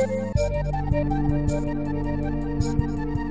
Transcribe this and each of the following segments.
ありがとうございました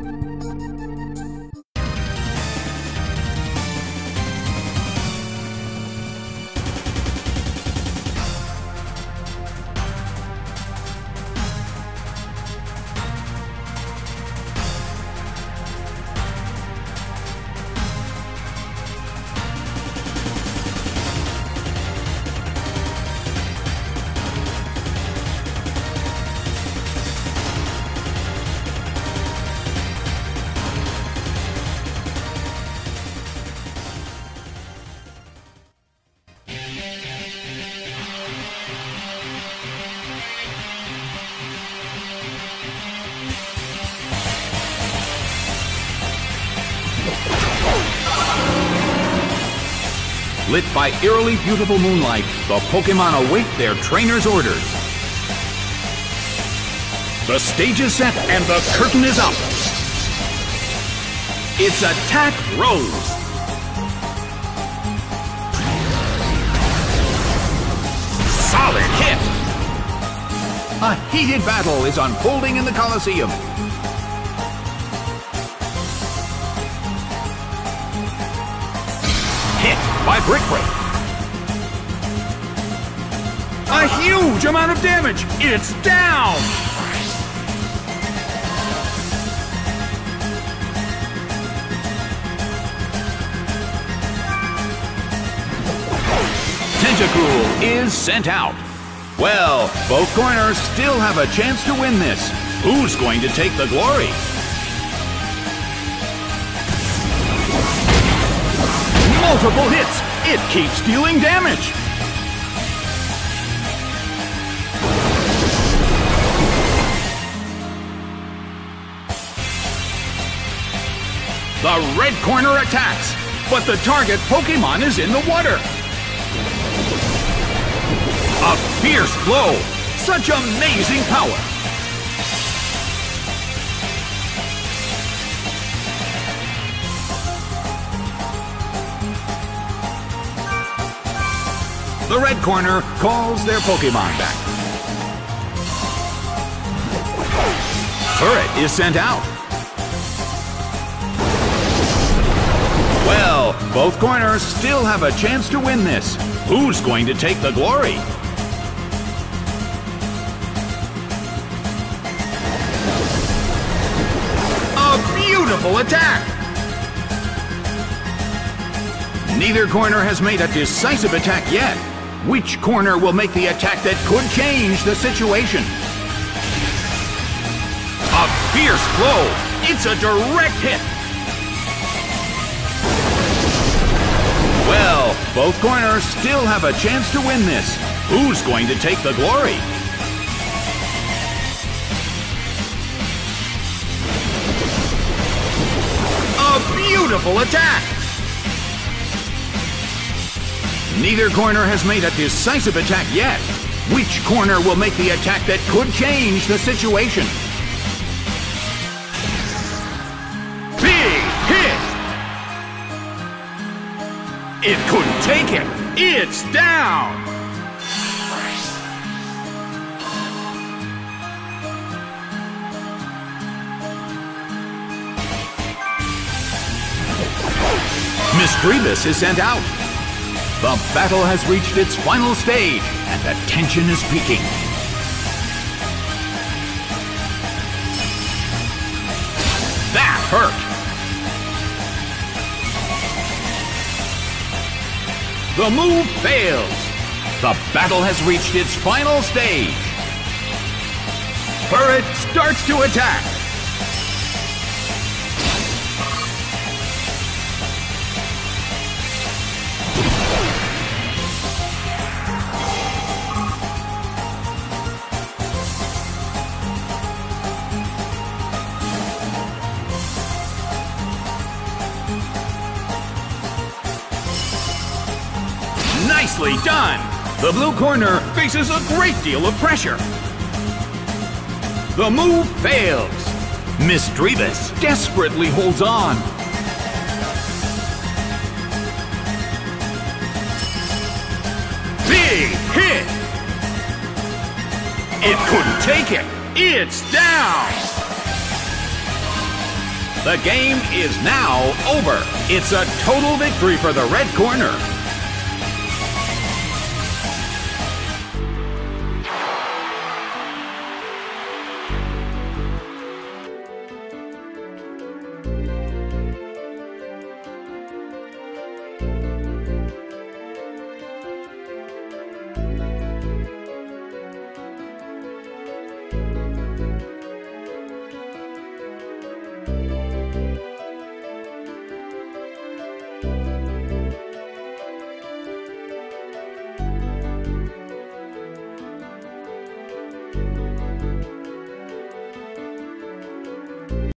Lit by eerily beautiful moonlight, the Pokemon await their trainer's orders. The stage is set and the curtain is up. It's Attack Rose. Solid hit. A heated battle is unfolding in the Colosseum. By Brick Break. A huge amount of damage. It's down. Tentacruel is sent out. Well, both corners still have a chance to win this. Who's going to take the glory? Multiple hits. It keeps dealing damage. The red corner attacks, but the target Pokemon is in the water. A fierce blow. Such amazing power. The red corner calls their Pokemon back. Furret is sent out. Well, both corners still have a chance to win this. Who's going to take the glory? A beautiful attack! Neither corner has made a decisive attack yet. Which corner will make the attack that could change the situation? A fierce blow! It's a direct hit! Well, both corners still have a chance to win this. Who's going to take the glory? A beautiful attack! Neither corner has made a decisive attack yet. Which corner will make the attack that could change the situation? Big hit! It couldn't take it. It's down. Misdreavus is sent out. The battle has reached its final stage, and the tension is peaking. That hurt! The move fails. The battle has reached its final stage. Furret starts to attack. Nicely done! The blue corner faces a great deal of pressure. The move fails. Misdreavus desperately holds on. Big hit! It couldn't take it. It's down! The game is now over. It's a total victory for the red corner.